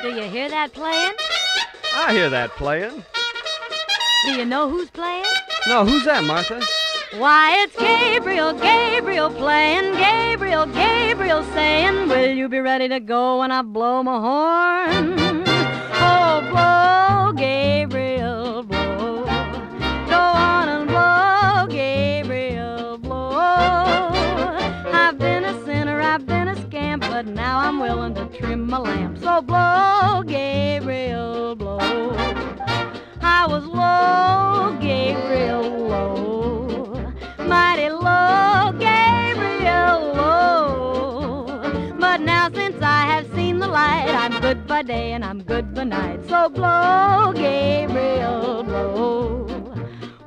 Do you hear that playing? I hear that playing. Do you know who's playing? No, who's that, Martha? Why, it's Gabriel, Gabriel playing, Gabriel, Gabriel saying, Will you be ready to go when I blow my horn? Oh, blow, now I'm willing to trim my lamp. So oh, blow, Gabriel, blow. I was low, Gabriel, low. Mighty low, Gabriel, low. But now since I have seen the light, I'm good by day and I'm good by night. So blow, Gabriel, blow.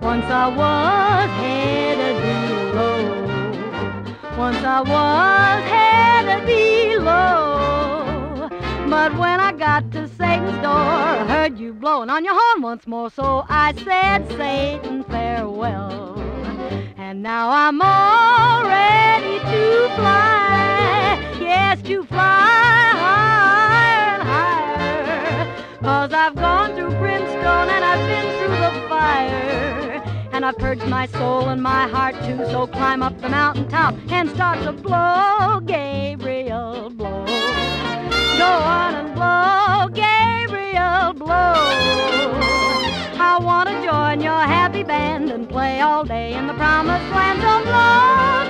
Once I was headed below. Once I was headed below. But when I got to Satan's door, I heard you blowing on your horn once more. So I said, Satan, farewell. And now I'm all ready to fly. Yes, to fly higher and higher. Cause I've gone through brimstone and I've been through the fire. And I've purged my soul and my heart too. So climb up the mountaintop and start to blow, Gabriel, band and play all day in the promised land. of Gabriel.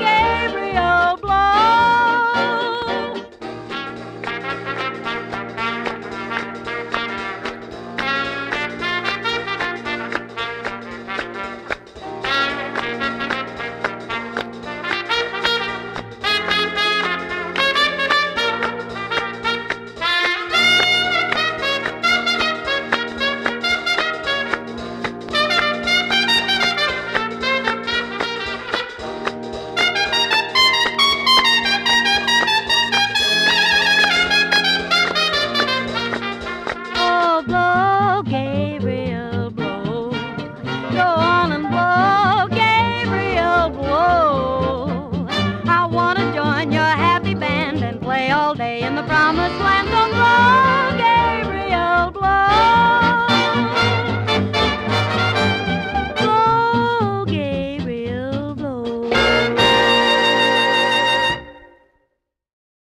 Mama slammed